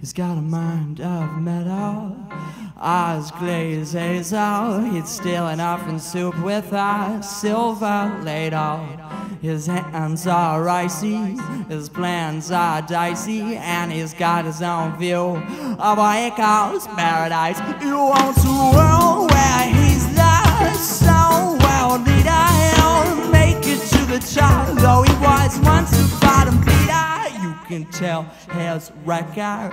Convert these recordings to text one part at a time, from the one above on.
He's got a mind of metal, eyes glaze hazel. He's stealing an in soup with a silver ladle. His hands are icy, his plans are dicey, and he's got his own view of what he calls paradise. You want to world where he's the tell his record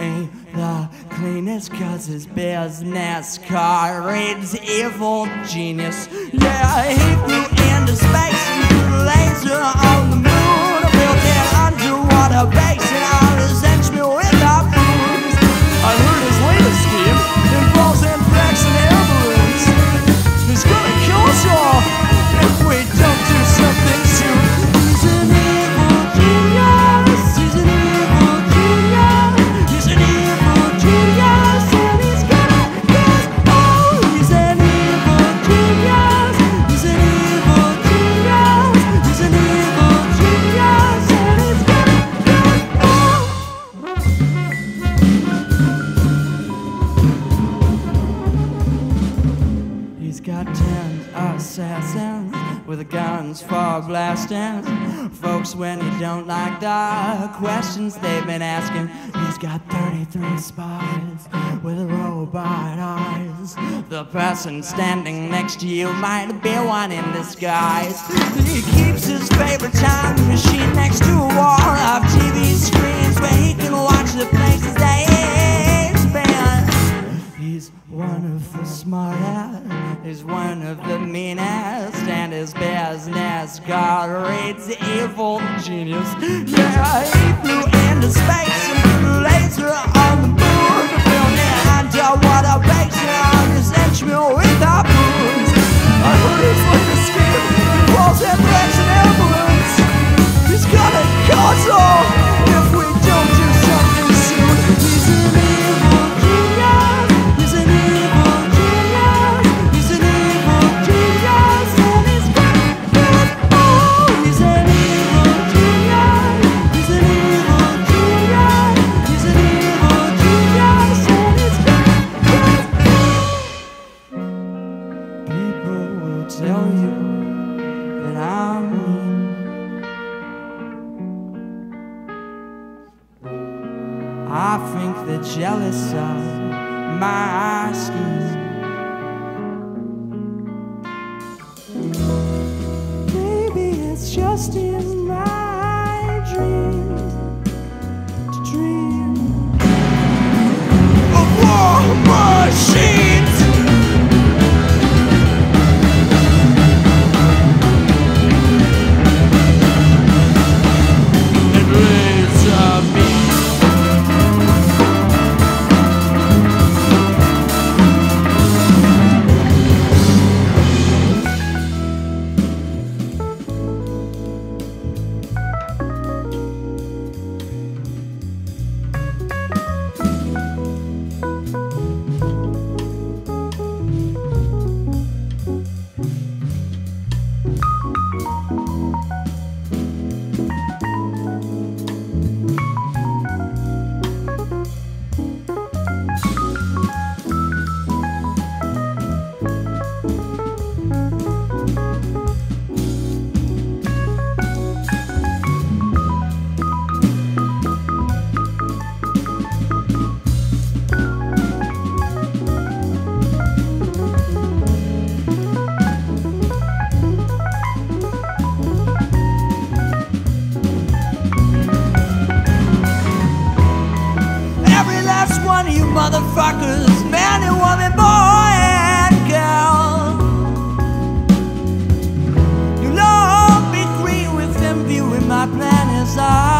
ain't the cleanest cause his business card reads evil genius. Yeah, he flew into space and put a laser on the moon. Built an underwater base and all his henchmen with harpoons. I heard his latest scheme involves anthrax and air balloons. He's gonna kill us all He's got ten assassins with guns for blasting. Folks, when you don't like the questions they've been asking, he's got 33 spies with robot eyes. The person standing next to you might be one in disguise. He keeps his favorite time machine next to a wall of TV screens where he can watch the places. He's one of the smartest, he's one of the meanest, and his business card reads evil genius. Yeah, he flew into space and put a laser on the moon, built an underwater base and uh, all his henchmen jealous of my scheme. motherfuckers, man and woman, boy and girl. You love me green with envy when my plan is out.